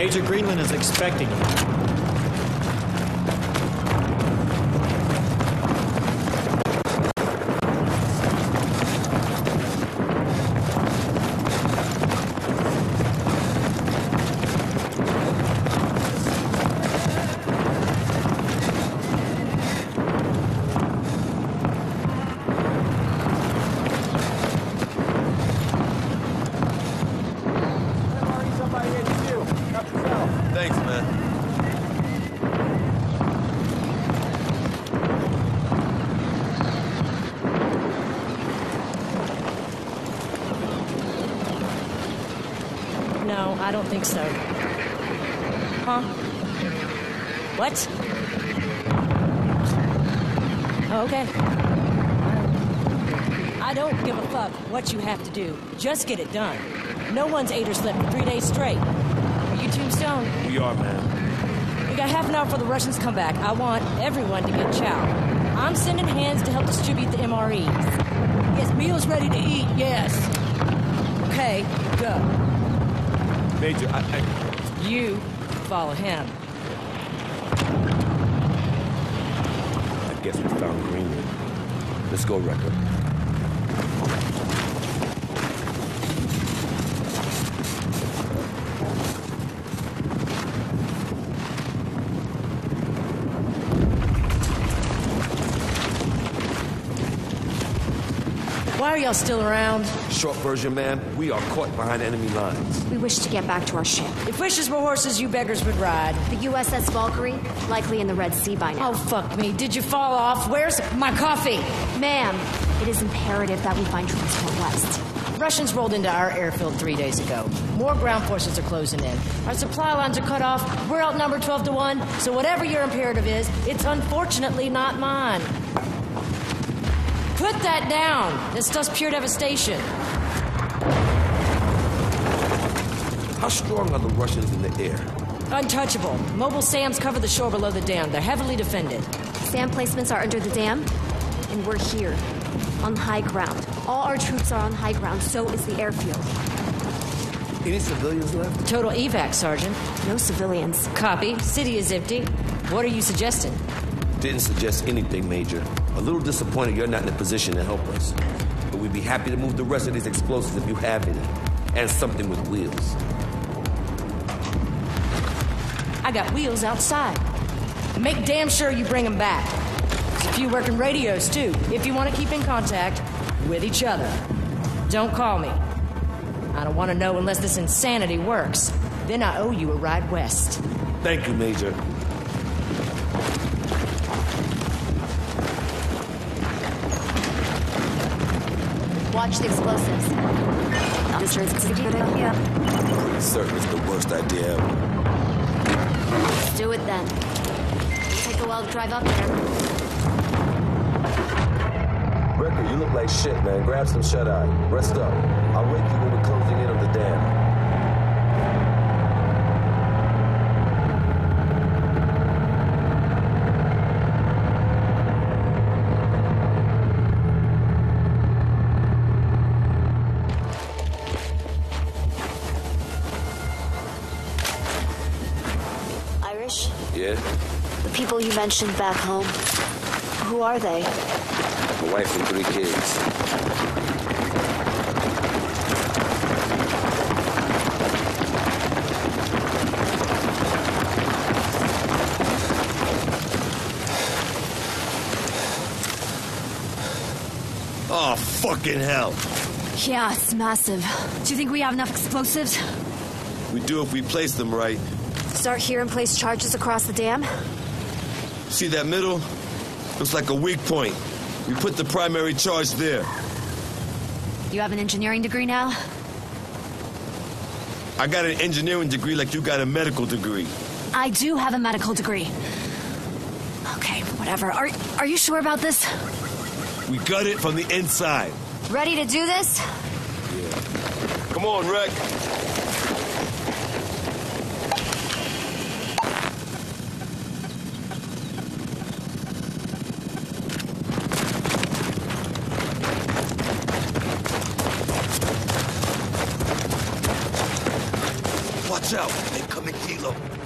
Major Greenwood is expecting you. What you have to do. Just get it done. No one's ate or slept for three days straight. Are you Tombstone? We are, man. We got half an hour for the Russians come back. I want everyone to get chow. I'm sending hands to help distribute the MREs. Yes, meals ready to eat, yes. Okay, go. Major, I, I, You follow him. I guess we found Greenwood. Let's go, Recker. Why y'all still around? Short version, man, we are caught behind enemy lines. We wish to get back to our ship. If wishes were horses, you beggars would ride. The USS Valkyrie, likely in the Red Sea by now. Oh, fuck me. Did you fall off? Where's my coffee? Ma'am, it is imperative that we find transport west. Russians rolled into our airfield three days ago. More ground forces are closing in. Our supply lines are cut off. We're outnumbered 12 to 1. So, whatever your imperative is, it's unfortunately not mine. Put that down. This stuff's pure devastation. How strong are the Russians in the air? Untouchable. Mobile SAMs cover the shore below the dam. They're heavily defended. SAM placements are under the dam, and we're here, on high ground. All our troops are on high ground, so is the airfield. Any civilians left? Total evac, Sergeant. No civilians. Copy. City is empty. What are you suggesting? Didn't suggest anything, Major. A little disappointed you're not in a position to help us. But we'd be happy to move the rest of these explosives if you have any. And something with wheels. I got wheels outside. Make damn sure you bring them back. There's a few working radios, too, if you want to keep in contact with each other. Don't call me. I don't want to know unless this insanity works. Then I owe you a ride west. Thank you, Major. Watch the explosives. Not sure it's a good idea. Certain it's the worst idea ever. Let's do it then. Take a while to drive up there. Recker, you look like shit, man. Grab some shut eye. Rest up. I'll wake you when we're closing in on the dam. Irish? Yeah? The people you mentioned back home. Who are they? A wife and three kids. Oh, fucking hell. Yeah, it's massive. Do you think we have enough explosives? We do if we place them right. Start here and place charges across the dam? See that middle? Looks like a weak point. We put the primary charge there. You have an engineering degree now? I got an engineering degree like you got a medical degree. I do have a medical degree. Okay, whatever. Are, are you sure about this? We got it from the inside. Ready to do this? Yeah. Come on, Rick. Watch out. They coming deep. go.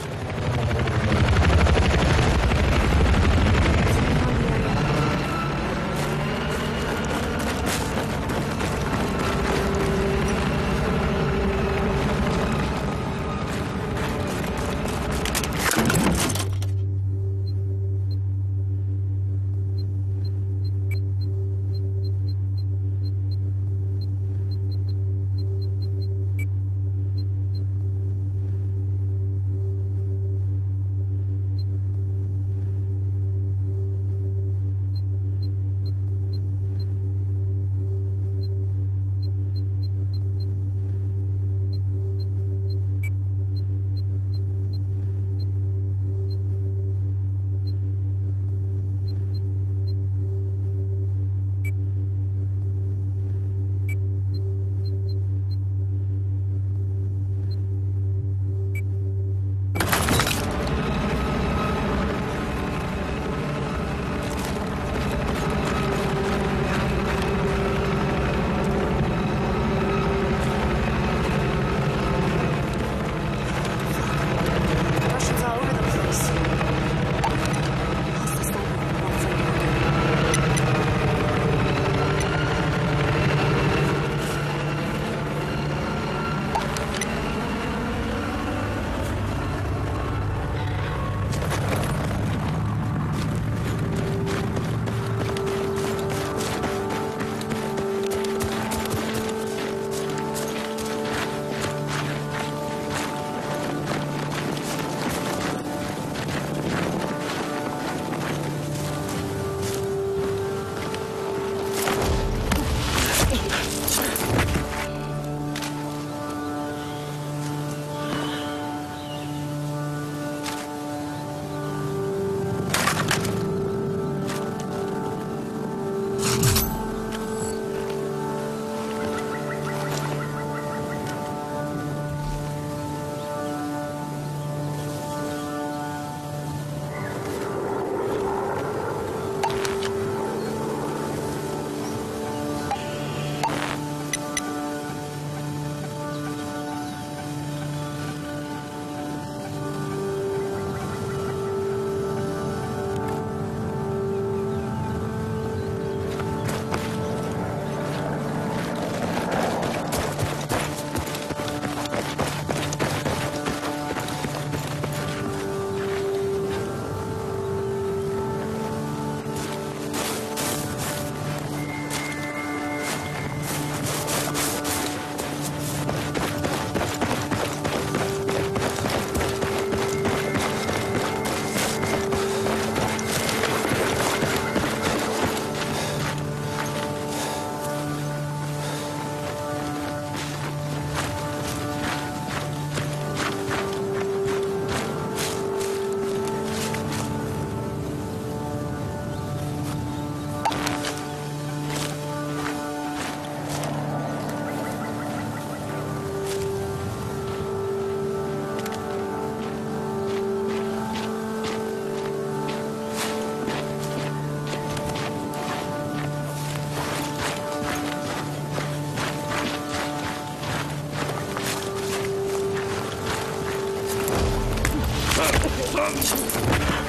Sons!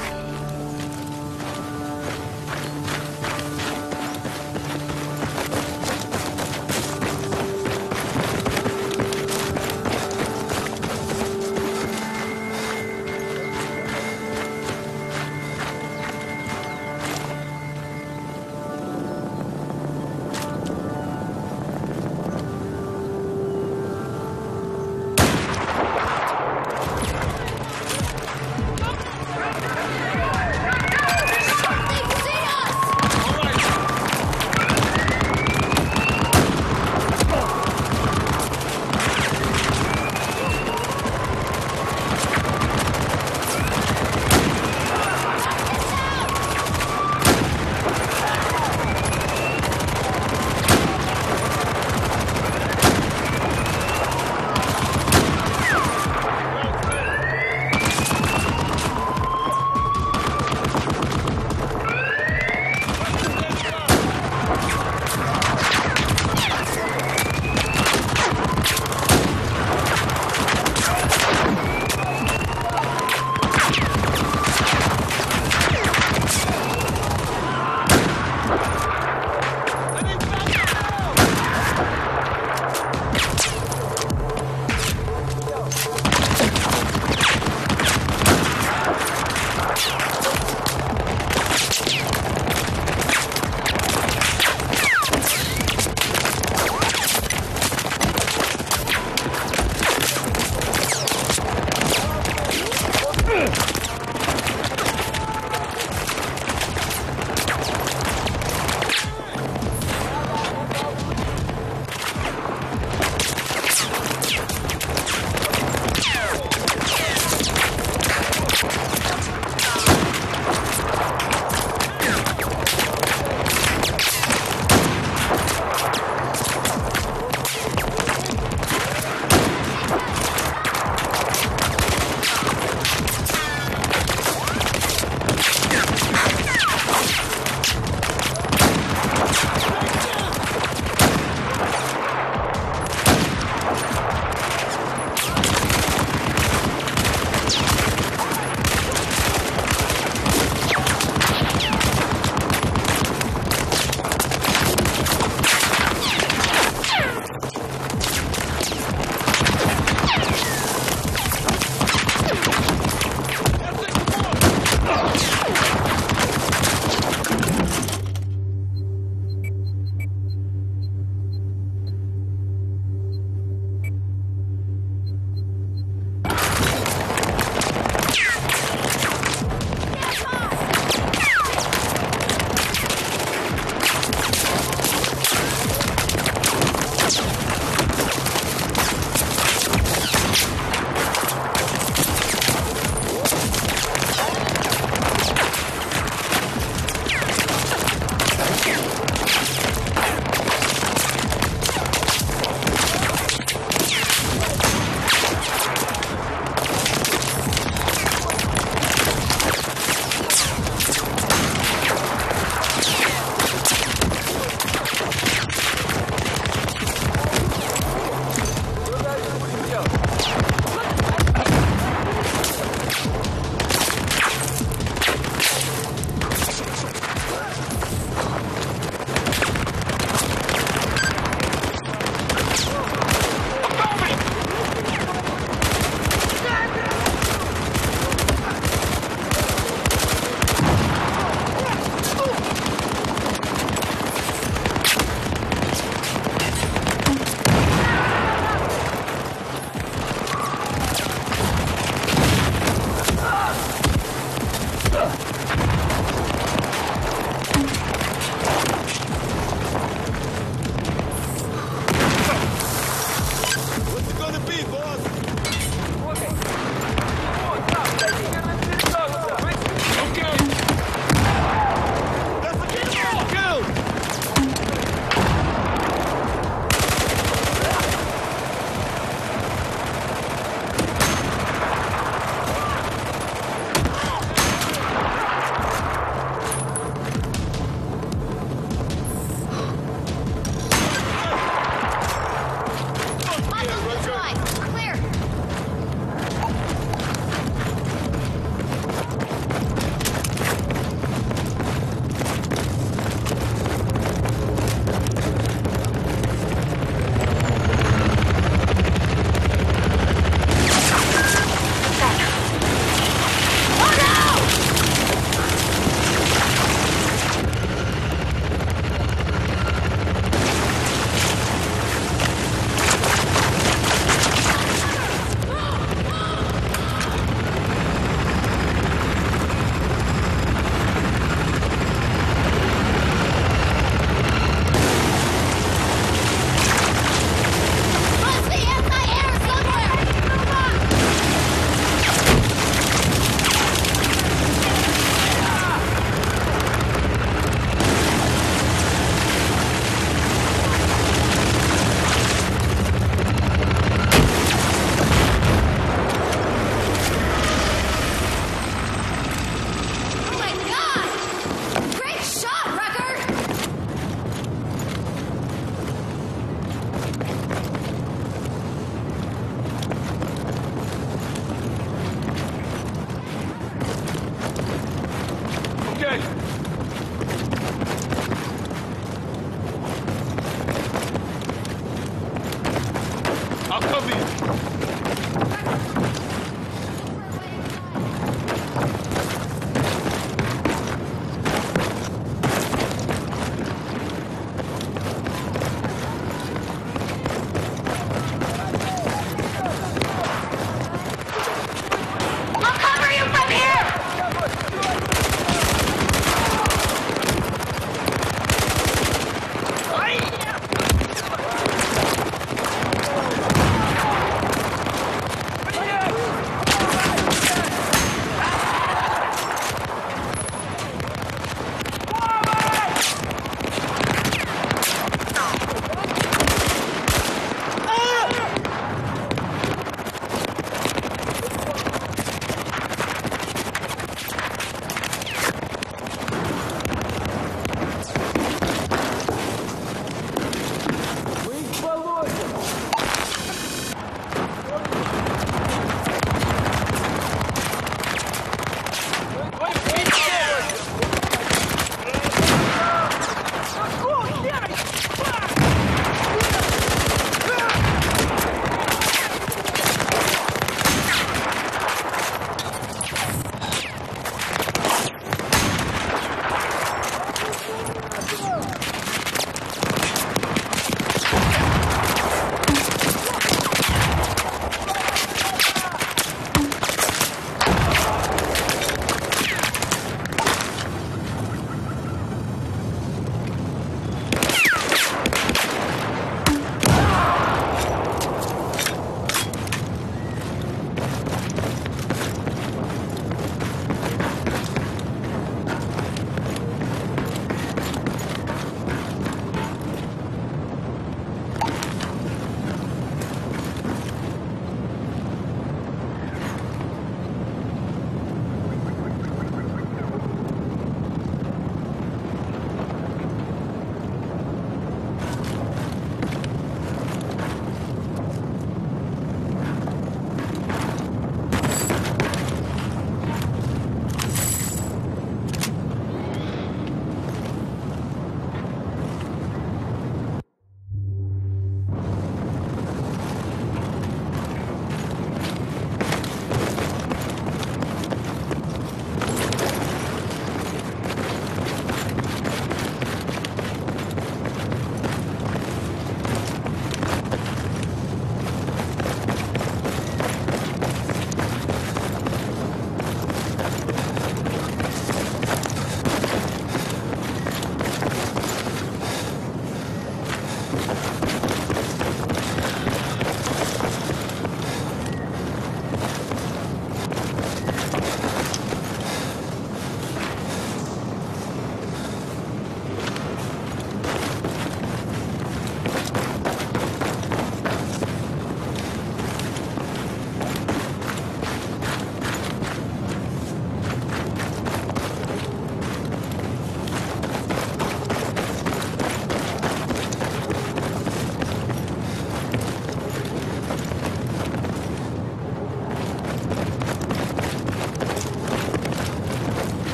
Covid.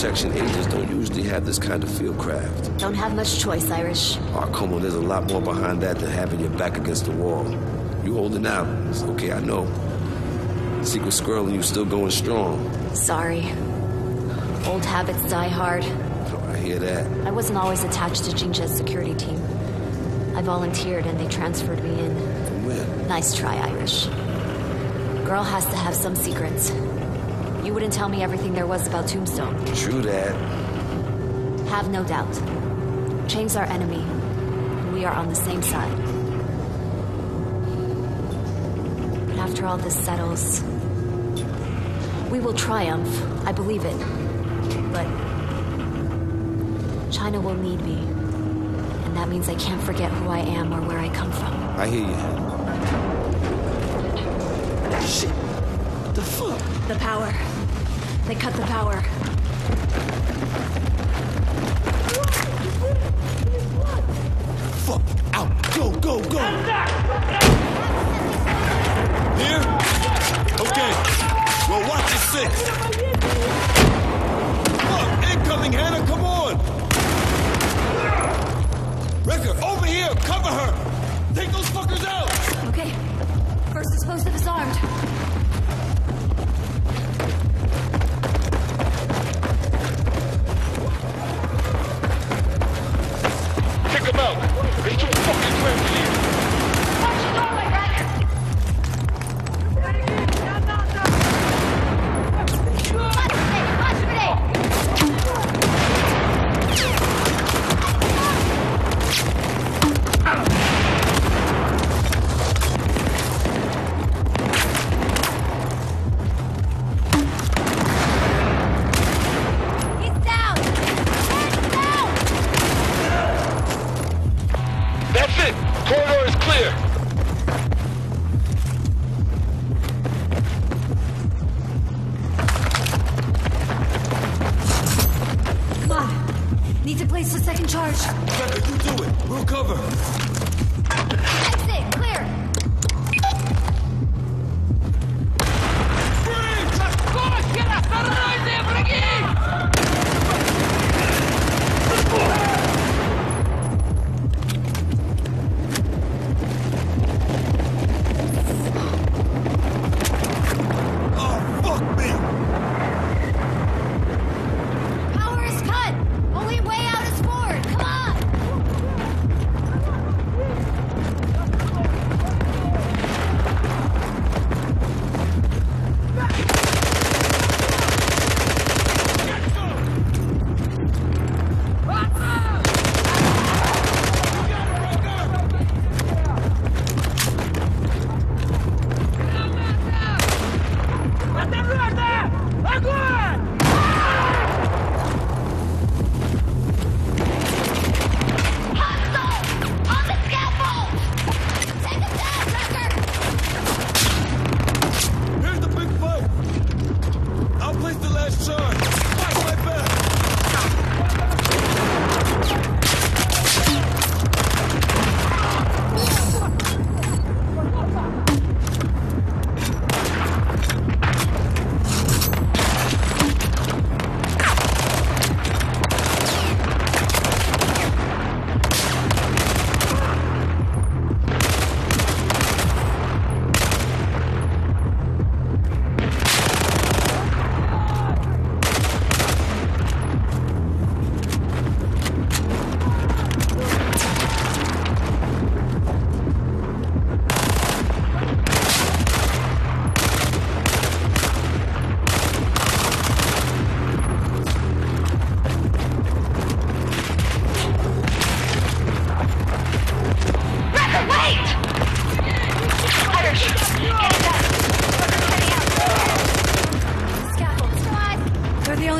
Protection agents don't usually have this kind of field craft. Don't have much choice, Irish. Oh, come on, there's a lot more behind that than having your back against the wall. You holding out. It's okay, I know. Secret Squirrel and you still going strong. Sorry. Old habits die hard. Oh, I hear that. I wasn't always attached to Jin Jié's security team. I volunteered and they transferred me in. From where? Nice try, Irish. Girl has to have some secrets. You wouldn't tell me everything there was about Tombstone. True that. Have no doubt. Chang's our enemy, and we are on the same side. But after all this settles, we will triumph. I believe it. But China will need me. And that means I can't forget who I am or where I come from. I hear you. Shit. The fuck? The power. They cut the power. Fuck, out. Go, go, go. Here? Okay. Well, watch your six. Fuck, incoming, Hannah, come on. Recker, over here, cover her. Take those fuckers out. Okay. First is armed. Take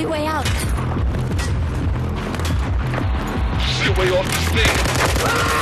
only way out. Shit way off the stage. Scaffolds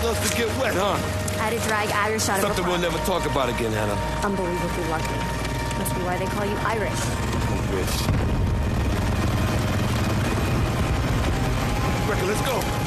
dog loves to get wet, huh? I had to drag Irish out of Something we'll never talk about again, Hannah. Unbelievably lucky. Must be why they call you Irish. Wish. Reckon, let's go.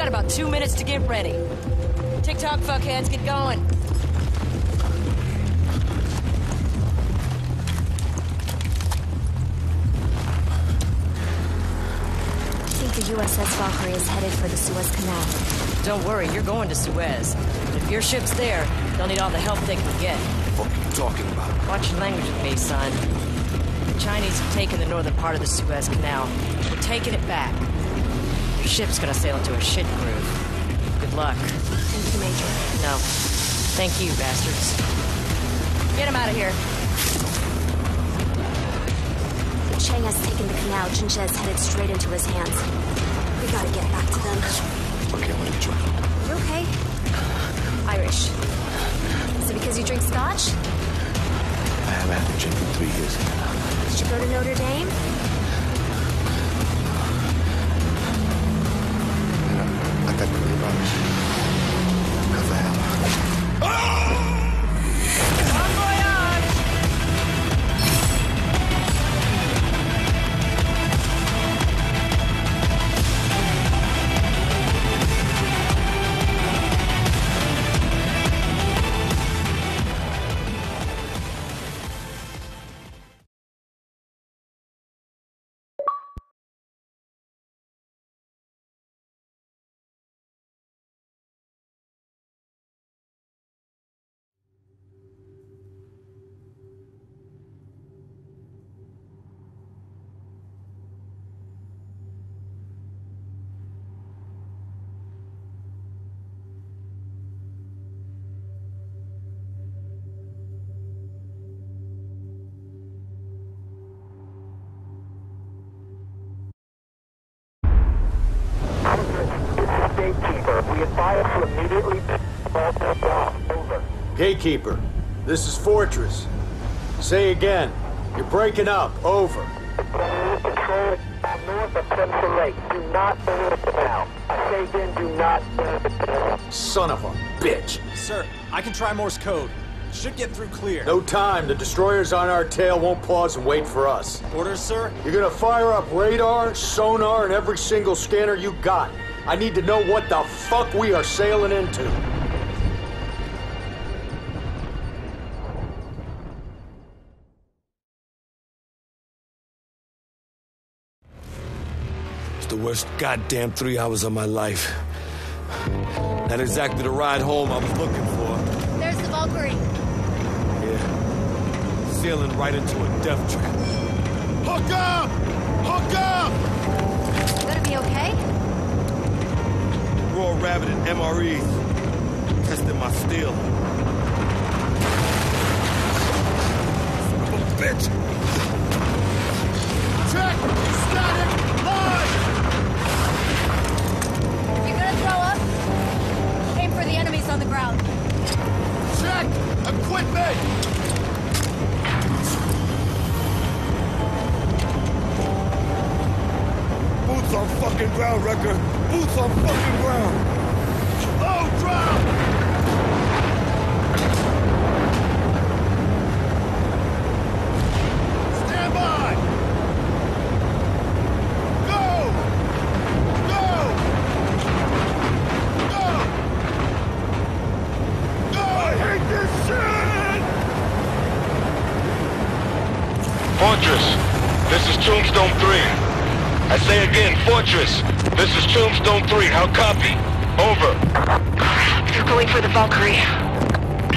Got about two minutes to get ready. TikTok fuckheads, get going. I think the USS Valkyrie is headed for the Suez Canal. Don't worry, you're going to Suez. But If your ship's there, they'll need all the help they can get. What are you talking about? Watch your language with me, son. The Chinese have taken the northern part of the Suez Canal. We're taking it back. Your ship's gonna sail into a shit groove. Good luck. Thank you, Major. No. Thank you, bastards. Get him out of here. If Chang has taken the canal, Jin Jié is headed straight into his hands. We gotta get back to them. Okay, I'm gonna. You okay? Irish. Is it because you drink scotch? I haven't had a drink in three years. Did you go to Notre Dame? Gatekeeper, this is Fortress. Say again. You're breaking up. Over. Control north of Central Lake. Do not enter the canal. I say again, do not enter the canal. Son of a bitch. Sir, I can try Morse code. Should get through clear. No time. The destroyers on our tail won't pause and wait for us. Orders, sir? You're gonna fire up radar, sonar, and every single scanner you got. I need to know what the fuck we are sailing into. Worst goddamn three hours of my life. Not exactly the ride home I was looking for. There's the Valkyrie. Yeah. Sailing right into a death trap. Hook up! Hook up! Gonna be okay? Raw Rabbit and MREs. Testing my steel. Son of a bitch! Check! enemies on the ground. Check! Equipment! Boots on fucking ground, Recker! Boots on fucking ground! Low oh, drop! This is Tombstone 3. How copy? Over. They're going for the Valkyrie.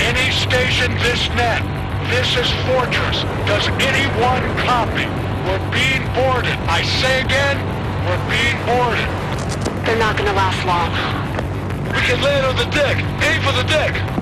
Any station this net. This is Fortress. Does anyone copy? We're being boarded. I say again, we're being boarded. They're not gonna last long. We can land on the deck. Aim for the deck.